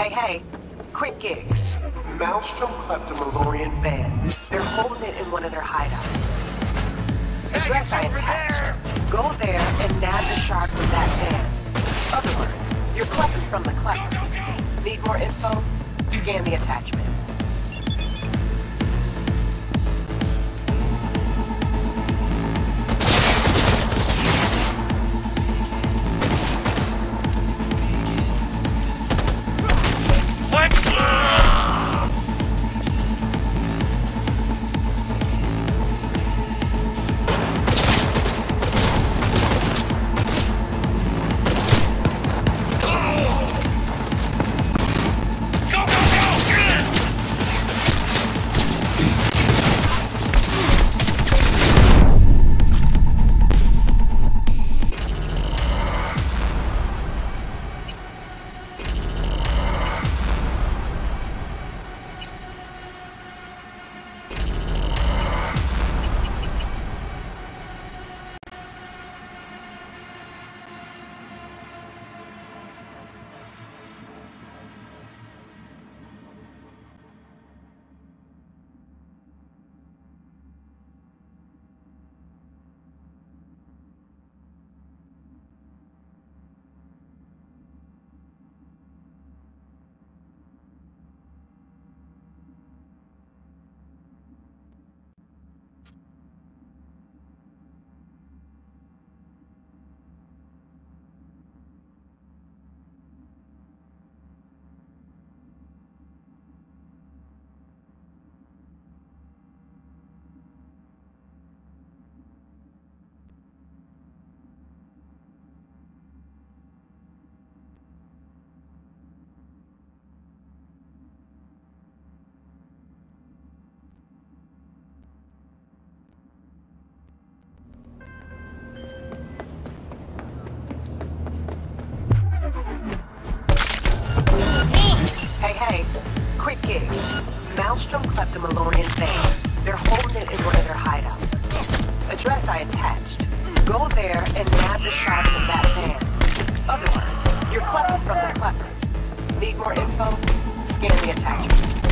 Hey, hey, quick gig. Maelstrom Kleptomolorian band. They're holding it in one of their hideouts. Address I attached. Go there and nab the shard from that band. Other words, you're klepping from the kleppers. Need more info? Scan the attachment. Maelstrom Kleptomolorian band. They're holding it in one of their hideouts. Address I attached. Go there and nab the shard from that band. Other words, you're klepping from the kleppers. Need more info? Scan the attachment.